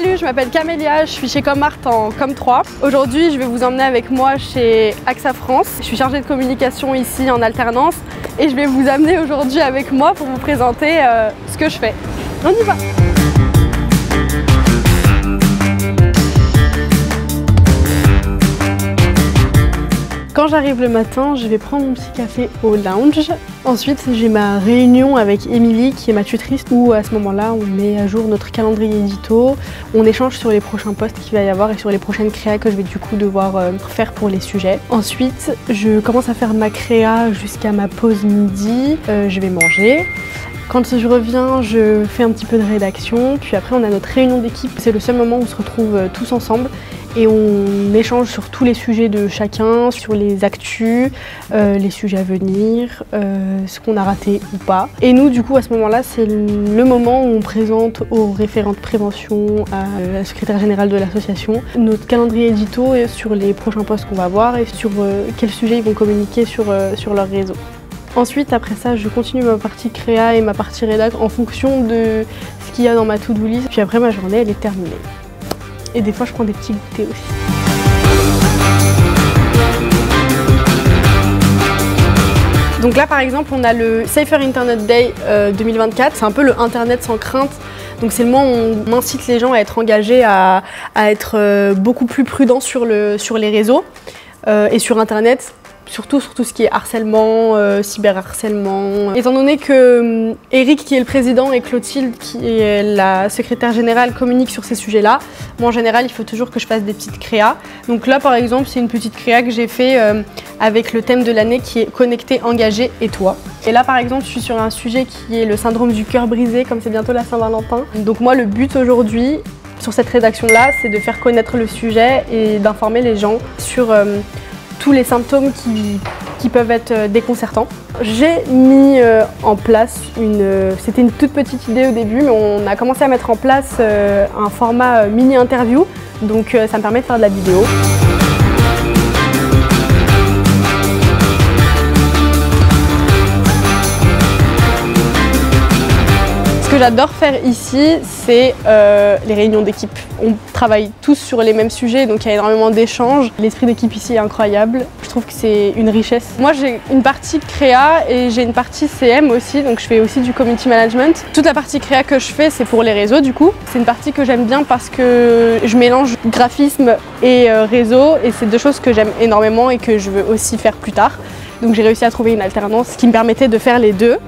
Salut, je m'appelle Camélia, je suis chez Comart en Com3. Aujourd'hui, je vais vous emmener avec moi chez AXA France. Je suis chargée de communication ici en alternance et je vais vous amener aujourd'hui avec moi pour vous présenter euh, ce que je fais. On y va Quand j'arrive le matin, je vais prendre mon petit café au lounge. Ensuite, j'ai ma réunion avec Émilie, qui est ma tutrice, où à ce moment-là, on met à jour notre calendrier édito. On échange sur les prochains posts qu'il va y avoir et sur les prochaines créas que je vais du coup devoir euh, faire pour les sujets. Ensuite, je commence à faire ma créa jusqu'à ma pause midi. Euh, je vais manger. Quand je reviens, je fais un petit peu de rédaction, puis après on a notre réunion d'équipe. C'est le seul moment où on se retrouve euh, tous ensemble et on échange sur tous les sujets de chacun, sur les actus, euh, les sujets à venir, euh, ce qu'on a raté ou pas. Et nous, du coup, à ce moment-là, c'est le moment où on présente aux référents de prévention, à la secrétaire générale de l'association, notre calendrier édito sur les prochains postes qu'on va avoir et sur quels sujets ils vont communiquer sur, sur leur réseau. Ensuite, après ça, je continue ma partie créa et ma partie rédac en fonction de ce qu'il y a dans ma to-do list. Puis après, ma journée, elle est terminée. Et des fois, je prends des petits goûters aussi. Donc là, par exemple, on a le Safer Internet Day 2024. Euh, C'est un peu le Internet sans crainte. Donc c'est le moment où on incite les gens à être engagés, à, être euh, beaucoup plus prudents sur, le, sur les réseaux euh, et sur Internet surtout sur tout ce qui est harcèlement, euh, cyberharcèlement. Étant donné que euh, Eric, qui est le président, et Clotilde, qui est la secrétaire générale, communiquent sur ces sujets-là, moi en général, il faut toujours que je fasse des petites créas. Donc là, par exemple, c'est une petite créa que j'ai fait euh, avec le thème de l'année qui est Connecté, engagé et toi. Et là, par exemple, je suis sur un sujet qui est le syndrome du cœur brisé, comme c'est bientôt la Saint-Valentin. Donc moi, le but aujourd'hui, sur cette rédaction-là, c'est de faire connaître le sujet et d'informer les gens sur tous les symptômes qui, peuvent être euh, déconcertants. J'ai mis euh, en place une... Euh, c'était une toute petite idée au début, mais on a commencé à mettre en place un format mini-interview, donc ça me permet de faire de la vidéo. J'adore faire ici, c'est euh, les réunions d'équipe. On travaille tous sur les mêmes sujets, donc il y a énormément d'échanges. L'esprit d'équipe ici est incroyable. Je trouve que c'est une richesse. Moi, j'ai une partie créa et j'ai une partie CM aussi, donc je fais aussi du community management. Toute la partie créa que je fais, c'est pour les réseaux du coup. C'est une partie que j'aime bien parce que je mélange graphisme et euh, réseau et c'est deux choses que j'aime énormément et que je veux aussi faire plus tard. Donc j'ai réussi à trouver une alternance qui me permettait de faire les deux.